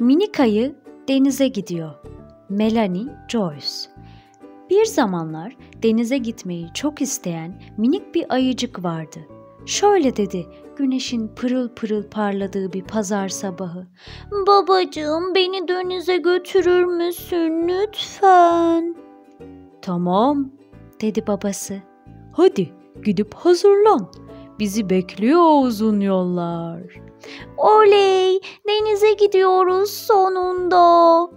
Minik ayı denize gidiyor. Melanie Joyce Bir zamanlar denize gitmeyi çok isteyen minik bir ayıcık vardı. Şöyle dedi güneşin pırıl pırıl parladığı bir pazar sabahı. Babacığım beni denize götürür müsün lütfen? Tamam dedi babası. Hadi gidip hazırlan. Bizi bekliyor uzun yollar. Oley denize gidiyoruz sonunda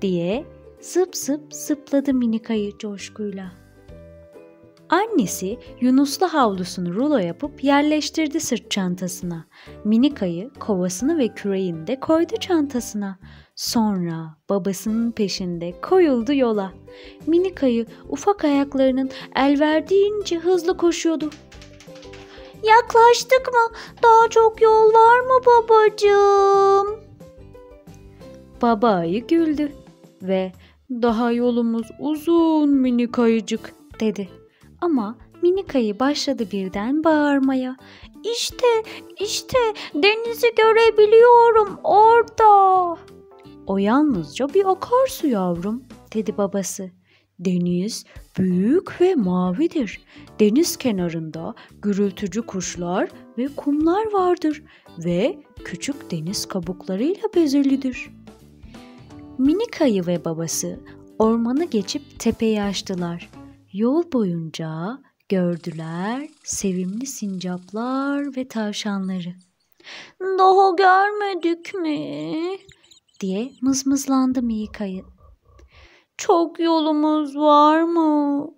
diye zıp zıp zıpladı minik ayı coşkuyla. Annesi Yunuslu havlusunu rulo yapıp yerleştirdi sırt çantasına. Minik ayı kovasını ve küreğini de koydu çantasına. Sonra babasının peşinde koyuldu yola. Minik ayı ufak ayaklarının el verdiğince hızlı koşuyordu. Yaklaştık mı? Daha çok yol var mı babacığım? Baba ayı güldü ve daha yolumuz uzun minik ayıcık dedi. Ama minik ayı başladı birden bağırmaya. İşte, işte denizi görebiliyorum orada. O yalnızca bir akarsu yavrum dedi babası. Deniz büyük ve mavidir. Deniz kenarında gürültücü kuşlar ve kumlar vardır ve küçük deniz kabuklarıyla bezelidir. Minik ayı ve babası ormanı geçip tepeyi aştılar. Yol boyunca gördüler sevimli sincaplar ve tavşanları. Daha görmedik mi? diye mızmızlandı minik ayı. Çok yolumuz var mı?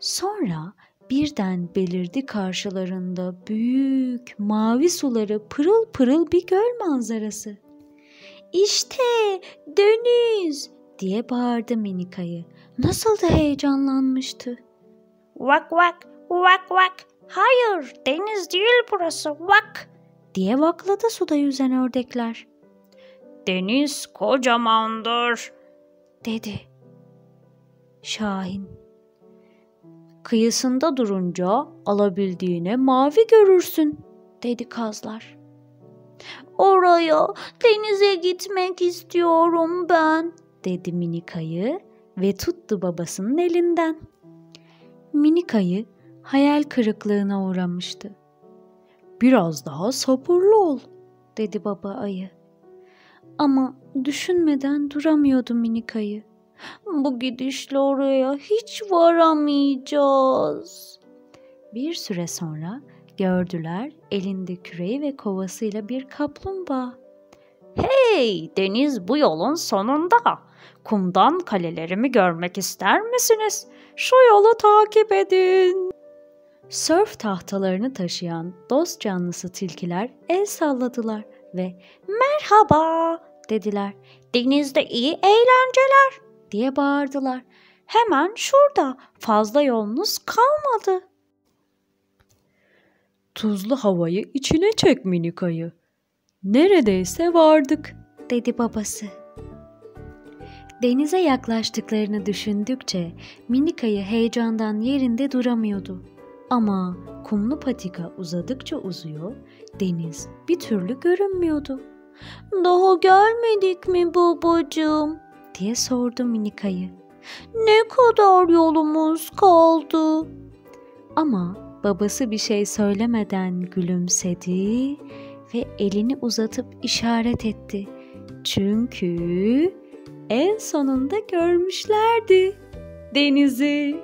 Sonra birden belirdi karşılarında büyük mavi suları pırıl pırıl bir göl manzarası. İşte deniz diye bağırdı minik ayı. Nasıl da heyecanlanmıştı. Vak vak vak vak hayır deniz değil burası vak diye vakladı suda yüzen ördekler. Deniz kocamandır dedi. Şahin. Kıyısında durunca alabildiğine mavi görürsün dedi kazlar. Oraya denize gitmek istiyorum ben dedi minik ayı ve tuttu babasının elinden. Minik ayı hayal kırıklığına uğramıştı. Biraz daha sabırlı ol dedi baba ayı. Ama düşünmeden duramıyordu minik ayı. Bu gidişle oraya hiç varamayacağız. Bir süre sonra gördüler elinde küreği ve kovasıyla bir kaplumbağa. Hey deniz bu yolun sonunda. Kumdan kalelerimi görmek ister misiniz? Şu yolu takip edin. Sörf tahtalarını taşıyan dost canlısı tilkiler el salladılar ve merhaba dediler. Denizde iyi eğlenceler diye bağırdılar. Hemen şurada fazla yolunuz kalmadı. Tuzlu havayı içine çek minik ayı. Neredeyse vardık dedi babası. Denize yaklaştıklarını düşündükçe minik ayı heyecandan yerinde duramıyordu. Ama kumlu patika uzadıkça uzuyor, deniz bir türlü görünmüyordu. Daha gelmedik mi babacığım? Diye sordu minik ayı. Ne kadar yolumuz kaldı? Ama babası bir şey söylemeden gülümsedi ve elini uzatıp işaret etti. Çünkü en sonunda görmüşlerdi denizi.